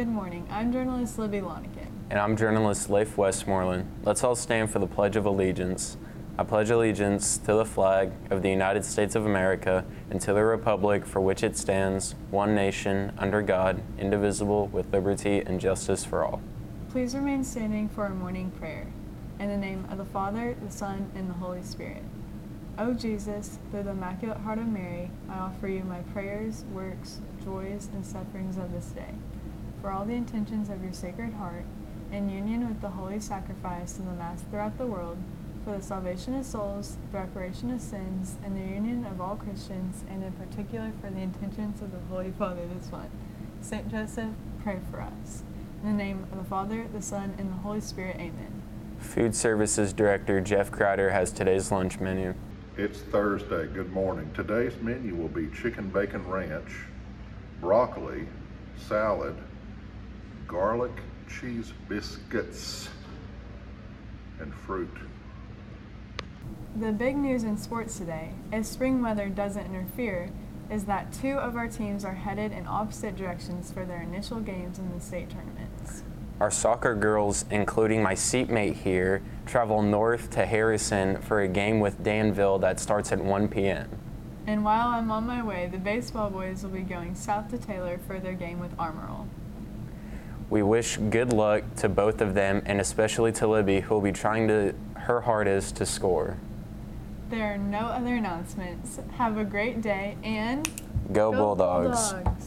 I'm journalist Libby Lonigan. And I'm journalist Leif Westmoreland. Let's all stand for the Pledge of Allegiance. I pledge allegiance to the flag of the United States of America and to the republic for which it stands, one nation, under God, indivisible, with liberty and justice for all. Please remain standing for our morning prayer. In the name of the Father, the Son, and the Holy Spirit. O Jesus, through the Immaculate Heart of Mary, I offer you my prayers, works, joys, and sufferings of this day. For all the intentions of your Sacred Heart, in union with the holy sacrifice of the Mass throughout the world, for the salvation of souls, the reparation of sins, and the union of all Christians, and in particular for the intentions of the Holy Father this month. Saint Joseph, pray for us. In the name of the Father, the Son, and the Holy Spirit, amen. Food Services Director Jeff Crowder has today's lunch menu. It's Thursday. Good morning. Today's menu will be chicken bacon ranch, broccoli, salad, garlic cheese biscuits, and fruit. The big news in sports today, if spring weather doesn't interfere, is that two of our teams are headed in opposite directions for their initial games in the state tournaments. Our soccer girls, including my seatmate here, travel north to Harrison for a game with Danville that starts at 1 p.m. And while I'm on my way, the baseball boys will be going south to Taylor for their game with Armorel. We wish good luck to both of them and especially to Libby, who will be trying to, her hardest to score. There are no other announcements. Have a great day and Go, Bulldogs. Bulldogs.